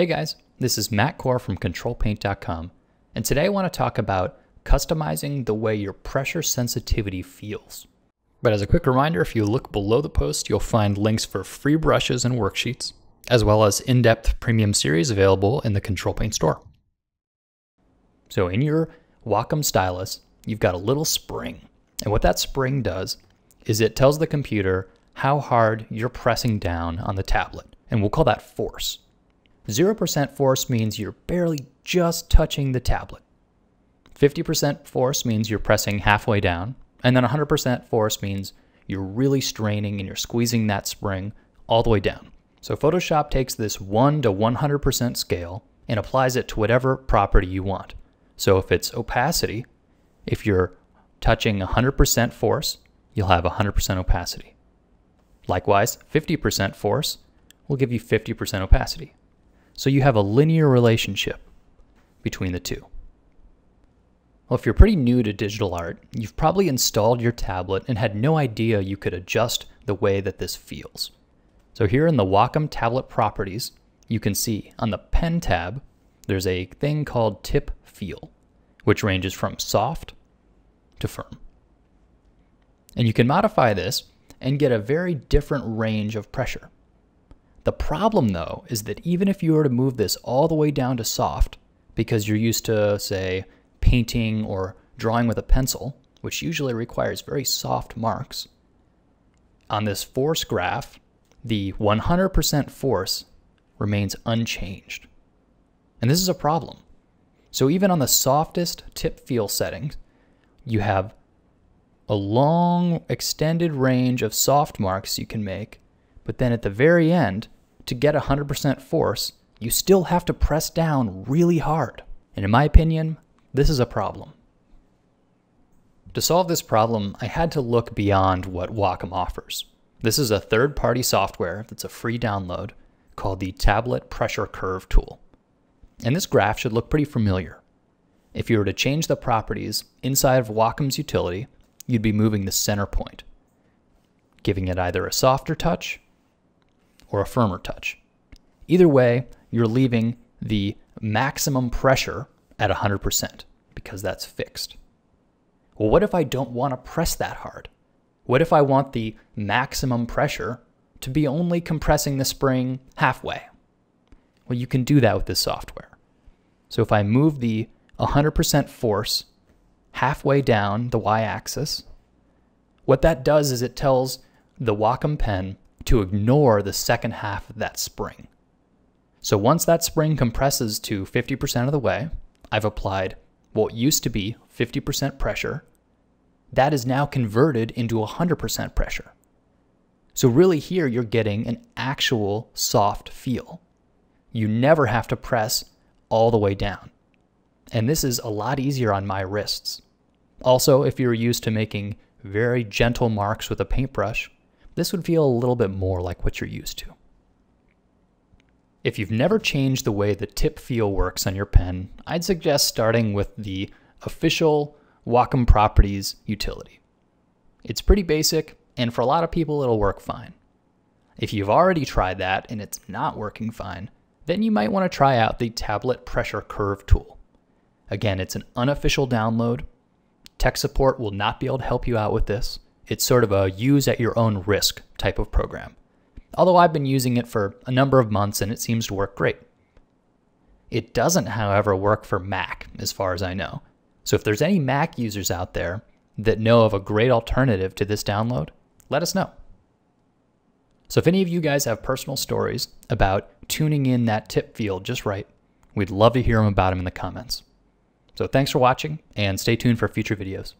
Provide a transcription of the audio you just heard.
Hey guys, this is Matt Kohr from ControlPaint.com, and today I want to talk about customizing the way your pressure sensitivity feels. But as a quick reminder, if you look below the post, you'll find links for free brushes and worksheets, as well as in-depth premium series available in the Control Paint store. So in your Wacom stylus, you've got a little spring. And what that spring does is it tells the computer how hard you're pressing down on the tablet. And we'll call that force. 0% force means you're barely just touching the tablet. 50% force means you're pressing halfway down. And then 100% force means you're really straining and you're squeezing that spring all the way down. So Photoshop takes this 1 to 100% scale and applies it to whatever property you want. So if it's opacity, if you're touching 100% force, you'll have 100% opacity. Likewise, 50% force will give you 50% opacity. So you have a linear relationship between the two. Well, if you're pretty new to digital art, you've probably installed your tablet and had no idea you could adjust the way that this feels. So here in the Wacom tablet properties, you can see on the pen tab, there's a thing called tip feel, which ranges from soft to firm. And you can modify this and get a very different range of pressure. The problem though is that even if you were to move this all the way down to soft, because you're used to, say, painting or drawing with a pencil, which usually requires very soft marks, on this force graph, the 100% force remains unchanged. And this is a problem. So even on the softest tip feel settings, you have a long extended range of soft marks you can make, but then at the very end, to get 100% force, you still have to press down really hard. And in my opinion, this is a problem. To solve this problem, I had to look beyond what Wacom offers. This is a third-party software that's a free download called the Tablet Pressure Curve tool. And this graph should look pretty familiar. If you were to change the properties inside of Wacom's utility, you'd be moving the center point, giving it either a softer touch or a firmer touch. Either way, you're leaving the maximum pressure at 100% because that's fixed. Well, what if I don't want to press that hard? What if I want the maximum pressure to be only compressing the spring halfway? Well, you can do that with this software. So if I move the 100% force halfway down the y-axis, what that does is it tells the Wacom pen to ignore the second half of that spring. So once that spring compresses to 50% of the way, I've applied what used to be 50% pressure. That is now converted into 100% pressure. So really here you're getting an actual soft feel. You never have to press all the way down. And this is a lot easier on my wrists. Also, if you're used to making very gentle marks with a paintbrush, this would feel a little bit more like what you're used to. If you've never changed the way the tip feel works on your pen, I'd suggest starting with the official Wacom Properties utility. It's pretty basic, and for a lot of people it'll work fine. If you've already tried that and it's not working fine, then you might want to try out the Tablet Pressure Curve tool. Again, it's an unofficial download. Tech support will not be able to help you out with this. It's sort of a use at your own risk type of program although I've been using it for a number of months and it seems to work great. It doesn't, however, work for Mac, as far as I know. So if there's any Mac users out there that know of a great alternative to this download, let us know. So if any of you guys have personal stories about tuning in that tip feel just right, we'd love to hear them about them in the comments. So thanks for watching and stay tuned for future videos.